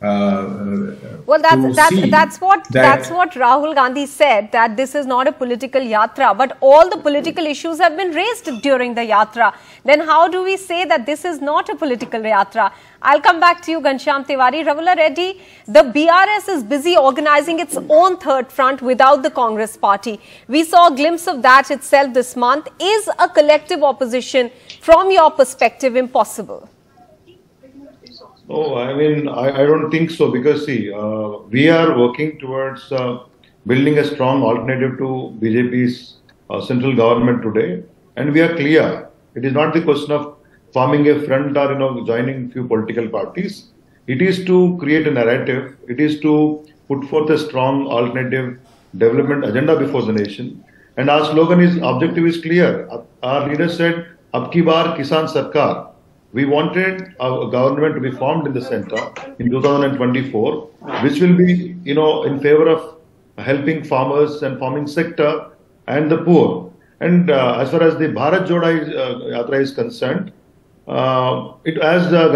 uh, Well, that's that's that's what that- that's what Rahul Gandhi said that this is not a political yatra, but all the political issues have been raised during the yatra. Then how do we say that this is not a political yatra? I'll come back to you, Ghanshyam Tiwari. Ravula Reddy, the BRS is busy organizing its own third front without the Congress party. We saw a glimpse of that itself this month. Is a collective opposition, from your perspective, impossible? Oh, I mean, I, I don't think so because see, uh, we are working towards uh, building a strong alternative to BJP's uh, central government today, and we are clear. It is not the question of forming a front or you know joining few political parties. It is to create a narrative. It is to put forth a strong alternative development agenda before the nation. And our slogan is objective is clear. Our leader said, "Ab ki baar Kisan Sarkar." We wanted a government to be formed in the center in 2024, which will be, you know, in favor of helping farmers and farming sector and the poor. And uh, as far as the Bharat Jodo is, uh, Yatra is concerned, uh, it, as uh,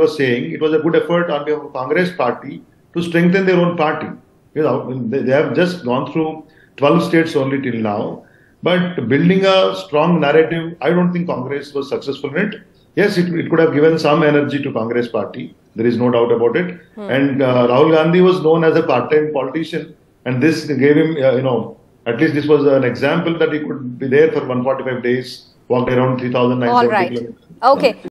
was saying, it was a good effort on behalf of Congress party to strengthen their own party. You know, they, they have just gone through 12 states only till now. But building a strong narrative, I don't think Congress was successful in it. Yes, it, it could have given some energy to Congress party. There is no doubt about it. And uh, Rahul Gandhi was known as a part-time politician, and this gave him, uh, you know, at least this was an example that he could be there for 145 days, walked around 3,970 All right. kilometers. Okay.